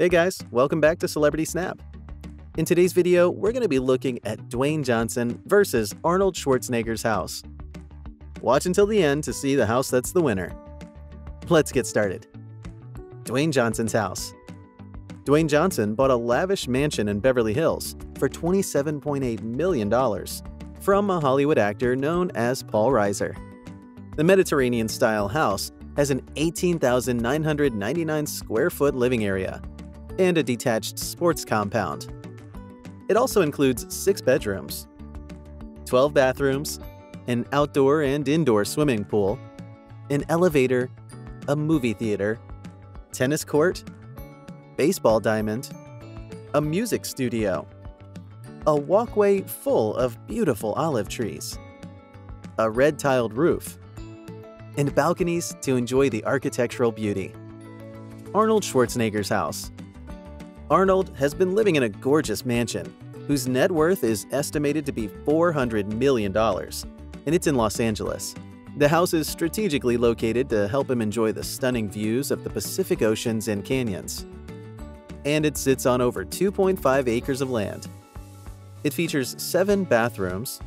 Hey guys, welcome back to Celebrity Snap. In today's video, we're going to be looking at Dwayne Johnson versus Arnold Schwarzenegger's house. Watch until the end to see the house that's the winner. Let's get started. Dwayne Johnson's house. Dwayne Johnson bought a lavish mansion in Beverly Hills for $27.8 million from a Hollywood actor known as Paul Reiser. The Mediterranean style house has an 18,999 square foot living area and a detached sports compound. It also includes six bedrooms, 12 bathrooms, an outdoor and indoor swimming pool, an elevator, a movie theater, tennis court, baseball diamond, a music studio, a walkway full of beautiful olive trees, a red tiled roof, and balconies to enjoy the architectural beauty. Arnold Schwarzenegger's house. Arnold has been living in a gorgeous mansion whose net worth is estimated to be $400 million, and it's in Los Angeles. The house is strategically located to help him enjoy the stunning views of the Pacific Oceans and canyons. And it sits on over 2.5 acres of land. It features seven bathrooms,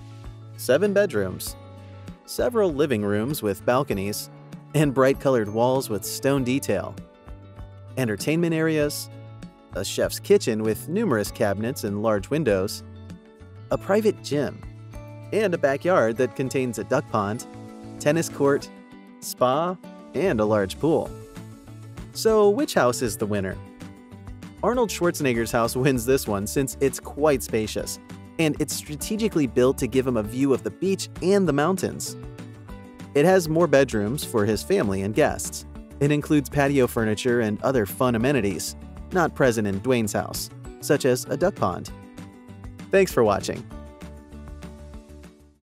seven bedrooms, several living rooms with balconies, and bright colored walls with stone detail, entertainment areas, a chef's kitchen with numerous cabinets and large windows, a private gym, and a backyard that contains a duck pond, tennis court, spa, and a large pool. So, which house is the winner? Arnold Schwarzenegger's house wins this one since it's quite spacious, and it's strategically built to give him a view of the beach and the mountains. It has more bedrooms for his family and guests. It includes patio furniture and other fun amenities, not present in Dwayne's house, such as a duck pond. Thanks for watching.